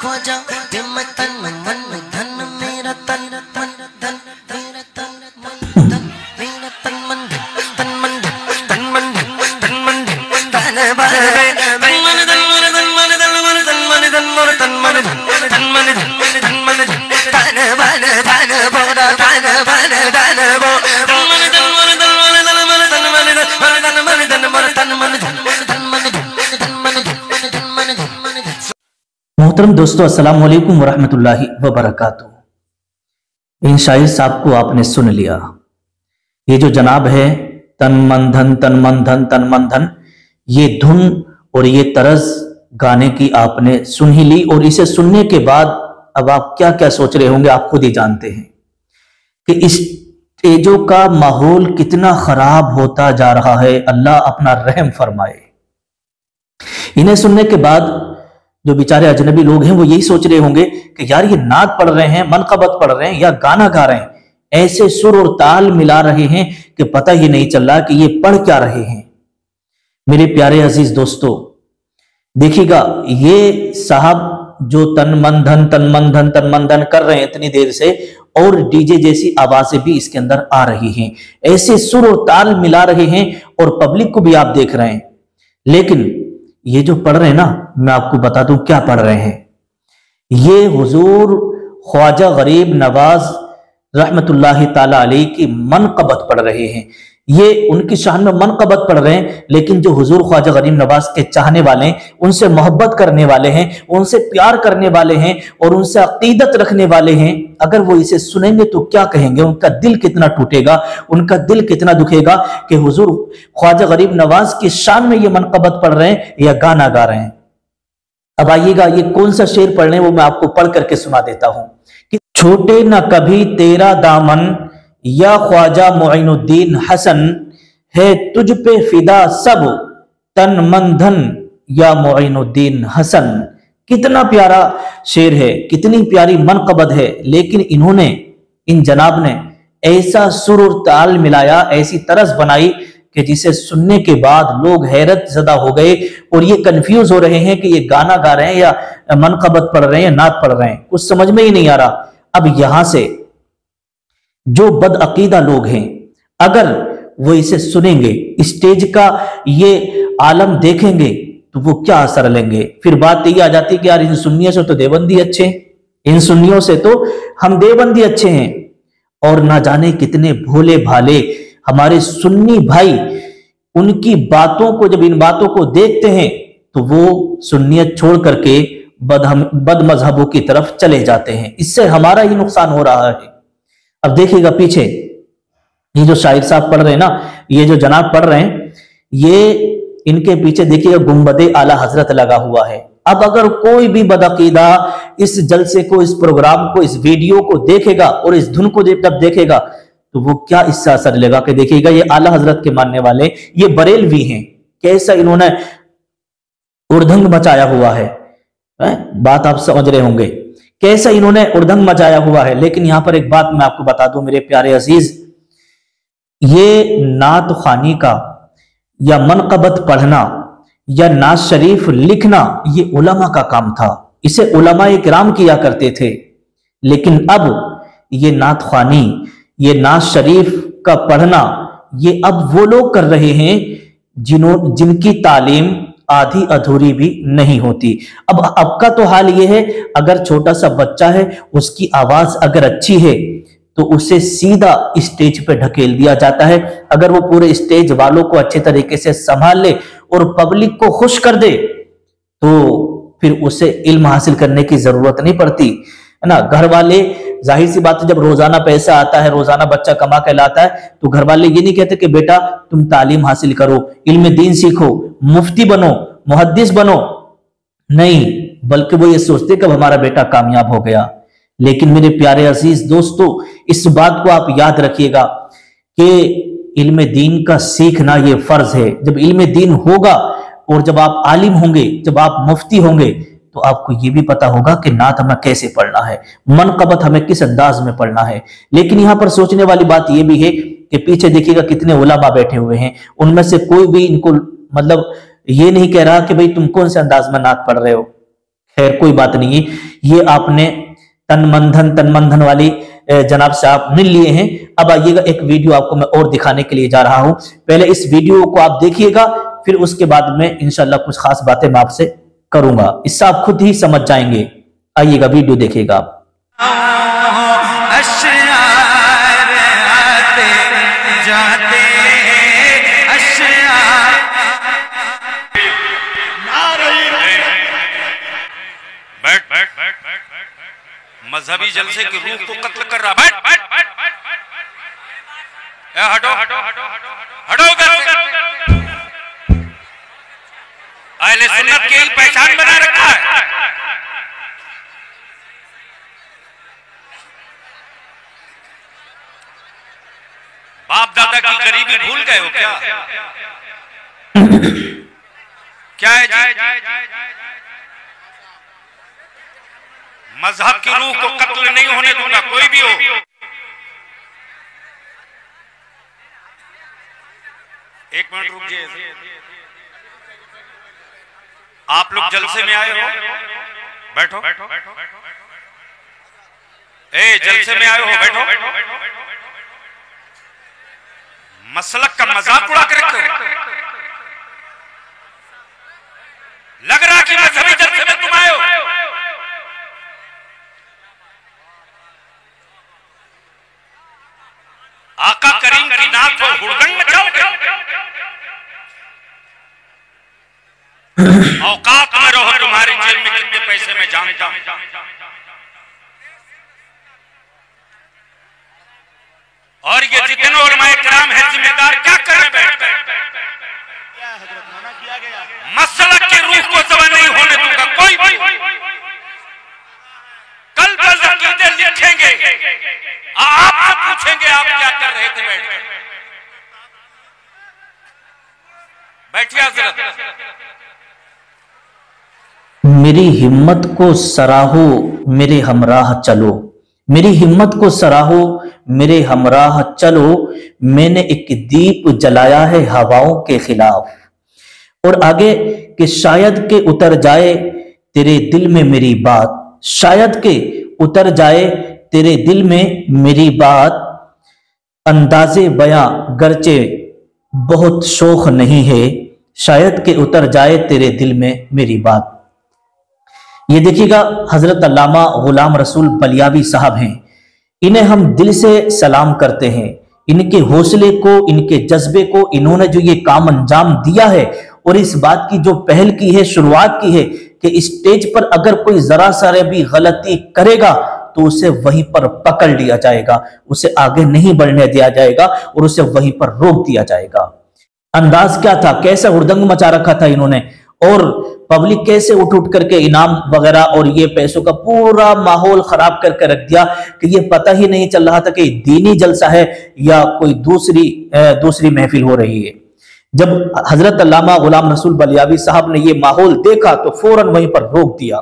खोजा दिल में तन मन मन मोहतरम दोस्तों, अस्सलाम वालेकुम वरहमतुल्लाहि वबरकातुहू। इन शाहिर साहब को आपने सुन लिया। ये जो जनाब है, तन मन धन, तन मन धन, तन मन धन, ये धुन और ये तरज गाने की आपने सुन ही ली और इसे सुनने के बाद अब आप क्या क्या सोच रहे होंगे, आप खुद ही जानते हैं कि इस स्टेजों का माहौल कितना खराब होता जा रहा है। अल्लाह अपना रहम फरमाए। इन्हें सुनने के बाद जो बेचारे अजनबी लोग हैं, वो यही सोच रहे होंगे कि यार ये नाद पढ़ रहे हैं, मनकबत पढ़ रहे हैं या गाना गा रहे हैं। ऐसे सुर और ताल मिला रहे हैं कि पता ही नहीं चल रहा कि ये पढ़ क्या रहे हैं। मेरे प्यारे अज़ीज़ दोस्तों, देखिएगा, ये साहब जो तन मन धन, तन मन धन, तन मन धन कर रहे हैं इतनी देर से, और डीजे जैसी आवाज़ें भी इसके अंदर आ रही हैं। ऐसे सुर और ताल मिला रहे हैं और पब्लिक को भी आप देख रहे हैं। लेकिन ये जो पढ़ रहे हैं ना, मैं आपको बता दूँ क्या पढ़ रहे हैं। ये हुजूर ख्वाजा गरीब नवाज़ रहमतुल्लाह ताला की मनकबत पढ़ रहे हैं। ये उनकी शान में मनकबत पढ़ रहे हैं, लेकिन जो हुजूर ख्वाजा गरीब नवाज़ के चाहने वाले हैं, उनसे मोहब्बत करने वाले हैं, उनसे प्यार करने वाले हैं और उनसे अकीदत रखने वाले हैं, अगर वो इसे सुनेंगे तो क्या कहेंगे? उनका दिल कितना टूटेगा? उनका दिल कितना दुखेगा कि हुजूर ख्वाजा गरीब नवाज़ की शान में ये मनकबत पढ़ रहे हैं या गाना गा रहे हैं? अब आइएगा, ये कौन सा शेर पढ़ रहे हैं वो मैं आपको पढ़ करके सुना देता हूँ। कि छोटे न कभी तेरा दामन या ख्वाजा मोइनुद्दीन हसन, है तुझ पे फिदा सब, तन मन धन, या मोइनुद्दीन हसन। कितना प्यारा शेर है, कितनी प्यारी मनकबत है, लेकिन इन्होंने, इन जनाब ने ऐसा सुर और ताल मिलाया, ऐसी तरस बनाई कि जिसे सुनने के बाद लोग हैरत जदा हो गए और ये कंफ्यूज हो रहे हैं कि ये गाना गा रहे हैं या मनकबत पढ़ रहे हैं या नात पढ़ रहे हैं। कुछ समझ में ही नहीं आ रहा। अब यहाँ से जो बदअकीदा लोग हैं, अगर वो इसे सुनेंगे, स्टेज का ये आलम देखेंगे तो वो क्या असर लेंगे? फिर बात यही आ जाती है कि यार, इन सुन्नियों से तो देवबंदी अच्छे इन सुन्नियों से तो हम देवबंदी अच्छे हैं। और ना जाने कितने भोले भाले हमारे सुन्नी भाई, उनकी बातों को जब इन बातों को देखते हैं तो वो सुन्नियत छोड़ करके बद बद मजहबों की तरफ़ चले जाते हैं। इससे हमारा ही नुकसान हो रहा है। अब देखिएगा पीछे। ये जो शाहिद साहब पढ़ रहे हैं ना ये जो जनाब पढ़ रहे हैं ये इनके पीछे देखिएगा गुंबद आला हज़रत लगा हुआ है। अब अगर कोई भी बदअकीदा इस जलसे को इस प्रोग्राम को इस वीडियो को देखेगा और इस धुन को जब देखेगा तो वो क्या इससे असर लेगा कि देखिएगा ये आला हज़रत के मानने वाले ये बरेलवी हैं। कैसा इन्होंने उर्धंग मचाया हुआ है, है? बात आप समझ रहे होंगे। कैसा इन्होंने उर्धंग मचाया हुआ है? लेकिन यहाँ पर एक बात मैं आपको बता दूँ, मेरे प्यारे अज़ीज़, ये नात खानी का या मनकबत पढ़ना या नाज शरीफ लिखना, ये उलमा का काम था। इसे उलमा कराम किया करते थे। लेकिन अब ये नात खानी, ये नाज शरीफ का पढ़ना, ये अब वो लोग कर रहे हैं जिन्हों, जिनकी तालीम आधी अधूरी भी नहीं होती। अब अब का तो हाल ये है, अगर छोटा सा बच्चा है, उसकी आवाज़ अगर अच्छी है तो उसे सीधा स्टेज पे ढकेल दिया जाता है। अगर वो पूरे स्टेज वालों को अच्छे तरीके से संभाल ले और पब्लिक को खुश कर दे तो फिर उसे इल्म हासिल करने की ज़रूरत नहीं पड़ती। है ना? घर वाले ज़ाहिर सी बात है, जब रोज़ाना पैसा आता है, रोज़ाना बच्चा कमा के लाता है तो घर वाले ये नहीं कहते कि, बेटा, तुम तालीम हासिल करो, इल्म दीन सीखो, मुफ्ती बनो, मुहद्दिस बनो। नहीं, बल्कि वो ये सोचते कब हमारा बेटा कामयाब हो गया? लेकिन मेरे प्यारे अज़ीज़ दोस्तों, इस बात को आप याद रखिएगा कि इल्म दीन का सीखना ये फ़र्ज़ है। जब इल्म दीन होगा, और जब आप आलिम होंगे, जब आप मुफ्ती होंगे तो आपको ये भी पता होगा कि नात हमें कैसे पढ़ना है मन मनकबत हमें किस अंदाज में पढ़ना है। लेकिन यहाँ पर सोचने वाली बात यह भी है कि पीछे देखिएगा कितने उलामा बैठे हुए हैं। उनमें से कोई भी इनको मतलब ये नहीं कह रहा कि भाई तुम कौन से अंदाज में नात पढ़ रहे हो। खैर, कोई बात नहीं है। ये आपने तन मन धन तन मन धन वाली जनाब से आप मिल लिए हैं। अब आइएगा एक वीडियो आपको मैं और दिखाने के लिए जा रहा हूँ। पहले इस वीडियो को आप देखिएगा, फिर उसके बाद में इंशाल्लाह कुछ खास बातें मैं आपसे करूँगा इससे आप खुद ही समझ जाएँगे आइएगा वीडियो देखिएगा आप मजहबी जलसे की रूह को कत्ल कर रहा बैठ हटो हटो हटो हटो अहले सुन्नत की पहचान बना रखा है। बाप दादा की गरीबी भूल गए हो क्या? क्या है जी? मज़हब की रूह को कत्ल नहीं होने दूँगा, कोई भी हो। एक मिनट रुकिए आप लोग जलसे में आए हो? बैठो। बैठो। ए जलसे में आए हो? बैठो। मसलक का मज़ाक उड़ा कर हो? लग रहा कि मजहबी जलसे में तुम आए हो? आका करीम की नाक को हुड़दंग मचाओगे औकात में रहो तुम्हारी जेब में कितने पैसे में जानता हूँ? और ये जितने कराम है, जिम्मेदार क्या कर बैठ कर मसलक की रूह को जबा नहीं होने दूँगा, कोई भी कल बस अकीदे लिखेंगे आपसे पूछेंगे, आप क्या कर रहे थे बैठ बैठिए मेरी हिम्मत को सराहो, मेरे हमराह चलो। मेरी हिम्मत को सराहो, मेरे हमराह चलो। मैंने एक दीप जलाया है हवाओं के खिलाफ। और आगे कि शायद के उतर जाए तेरे दिल में मेरी बात। शायद के उतर जाए तेरे दिल में मेरी बात। अंदाजे बयां गरचे, बहुत शोख नहीं है। शायद के उतर जाए तेरे दिल में मेरी बात। ये देखिएगा, हज़रत अल्लामा गुलाम रसूल बलियाबी साहब हैं। इन्हें हम दिल से सलाम करते हैं। इनके हौसले को, इनके जज्बे को इन्होंने जो ये काम अंजाम दिया है और इस बात की जो पहल की है, शुरुआत की है कि स्टेज पर अगर कोई जरा सा भी गलती करेगा तो उसे वहीं पर पकड़ लिया जाएगा, उसे आगे नहीं बढ़ने दिया जाएगा और उसे वहीं पर रोक दिया जाएगा। अंदाज क्या था? कैसा हुड़दंग मचा रखा था इन्होंने? और पब्लिक कैसे उठ उठ करके इनाम वगैरह और ये पैसों का पूरा माहौल खराब करके रख दिया कि ये पता ही नहीं चल रहा था कि दीनी जलसा है या कोई दूसरी दूसरी महफिल हो रही है। जब हज़रत अल्लामा गुलाम रसूल बलियावी साहब ने ये माहौल देखा तो फ़ौरन वहीं पर रोक दिया।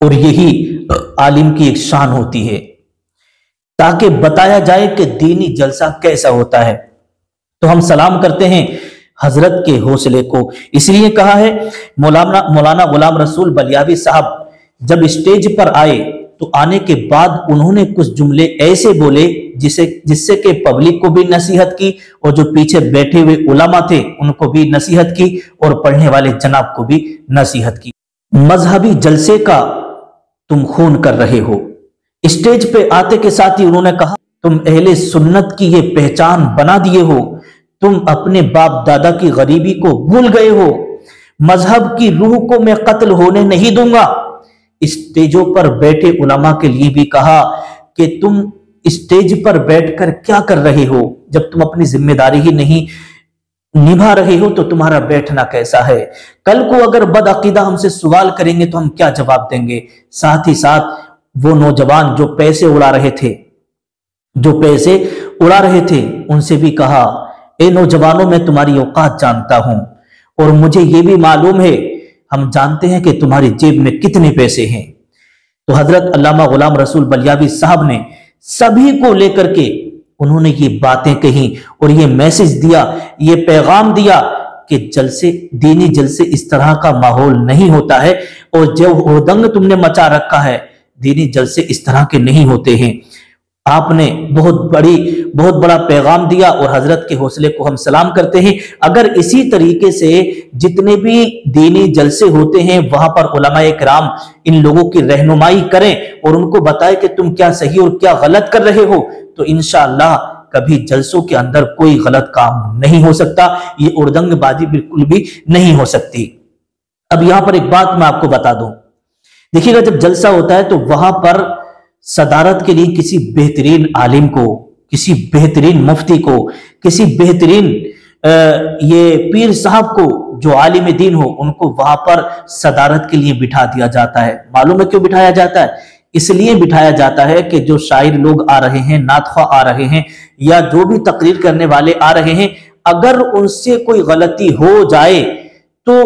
और यही आलिम की एक शान होती है। ताकि बताया जाए कि दीनी जलसा कैसा होता है। तो हम सलाम करते हैं। हज़रत के हौसले को। इसलिए कहा है, मौलाना मौलाना गुलाम रसूल बलियावी साहब, जब स्टेज पर आए तो आने के बाद उन्होंने कुछ जुमले ऐसे बोले, जिसे, जिससे कि पब्लिक को भी नसीहत की, और जो पीछे बैठे हुए उलामा थे, उनको भी नसीहत की, और पढ़ने वाले जनाब को भी नसीहत की। मजहबी जलसे का तुम खून कर रहे हो। स्टेज पे आते के साथ ही उन्होंने कहा, तुम अहले सुन्नत की ये पहचान बना दिए हो तुम अपने बाप दादा की गरीबी को भूल गए हो। मज़हब की रूह को मैं कत्ल होने नहीं दूँगा। स्टेजों पर बैठे उलमा के लिए भी कहा कि तुम स्टेज पर बैठकर क्या कर रहे हो? जब तुम अपनी ज़िम्मेदारी ही नहीं निभा रहे हो तो तुम्हारा बैठना कैसा है? कल को अगर बदअकीदा हमसे सवाल करेंगे तो हम क्या जवाब देंगे? साथ ही साथ वो नौजवान जो पैसे उड़ा रहे थे, जो पैसे उड़ा रहे थे, उनसे भी कहा ए नौजवानों, मैं तुम्हारी औकात जानता हूँ। और मुझे ये भी मालूम है, हम जानते हैं कि तुम्हारी जेब में कितने पैसे हैं। तो हज़रत अल्लामा गुलाम रसूल बलियावी साहब ने सभी को लेकर के उन्होंने ये बातें कही और ये मैसेज दिया, ये पैगाम दिया कि जलसे, दीनी जलसे इस तरह का माहौल नहीं होता है। और जो हुदंग तुमने मचा रखा है, दीनी जलसे इस तरह के नहीं होते हैं। आपने बहुत बड़ी, बहुत बड़ा पैगाम दिया और हज़रत के हौसले को हम सलाम करते हैं। अगर इसी तरीके से जितने भी दीनी जलसे होते हैं, वहाँ पर उलमा कराम इन लोगों की रहनुमाई करें और उनको बताएँ कि तुम क्या सही और क्या गलत कर रहे हो तो इनशाला कभी जलसों के अंदर कोई गलत काम नहीं हो सकता। ये उर्दंगबाजी बिल्कुल भी नहीं हो सकती। अब यहाँ पर एक बात मैं आपको बता दूँ। देखिएगा, जब जलसा होता है तो वहाँ पर सदारत के लिए किसी बेहतरीन आलिम को, किसी बेहतरीन मुफ्ती को, किसी बेहतरीन ये पीर साहब को जो आलिम दीन हो, उनको वहाँ पर सदारत के लिए बिठा दिया जाता है। मालूम है क्यों बिठाया जाता है? इसलिए बिठाया जाता है कि जो शायर लोग आ रहे हैं, नातखा आ रहे हैं, या जो भी तकरीर करने वाले आ रहे हैं, अगर उनसे कोई गलती हो जाए तो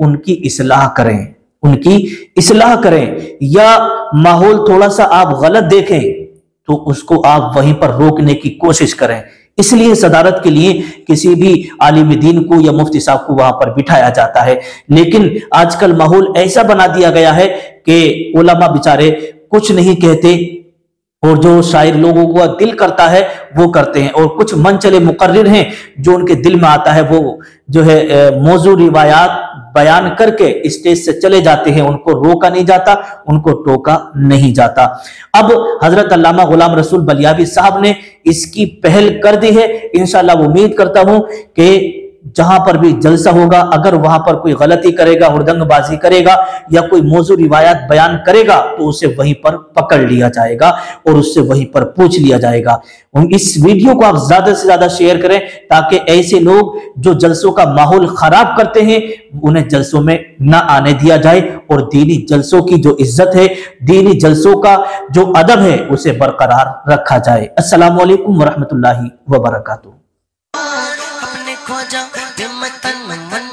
उनकी इसलाह करें। उनकी इसलाह करें या माहौल थोड़ा सा आप गलत देखें तो उसको आप वहीं पर रोकने की कोशिश करें। इसलिए सदारत के लिए किसी भी आलिम दीन को या मुफ्ती साहब को वहाँ पर बिठाया जाता है। लेकिन आजकल माहौल ऐसा बना दिया गया है कि उलमा बेचारे कुछ नहीं कहते और जो शायर लोगों का दिल करता है, वो करते हैं। और कुछ मन चले मुकर्र हैं, जो उनके दिल में आता है, वो जो है मौजू रिवायात बयान करके स्टेज से चले जाते हैं, उनको रोका नहीं जाता, उनको टोका नहीं जाता। अब हज़रत अल्लामा गुलाम रसूल बलियावी साहब ने इसकी पहल कर दी है। इनशाला उम्मीद करता हूँ कि जहाँ पर भी जलसा होगा, अगर वहाँ पर कोई गलती करेगा हुदंगबाजी करेगा, या कोई मौजू रिवायात बयान करेगा तो उसे वहीं पर पकड़ लिया जाएगा और उससे वहीं पर पूछ लिया जाएगा। इस वीडियो को आप ज़्यादा से ज़्यादा शेयर करें ताकि ऐसे लोग जो जलसों का माहौल खराब करते हैं, उन्हें जलसों में न आने दिया जाए और दीनी जलसों की जो इज़्ज़त है, दीनी जलसों का जो अदब है, उसे बरकरार रखा जाए। असलम वरहमत वबरकातुहू। अपने खो जाओ दिल में तन मन में धन मेरा तन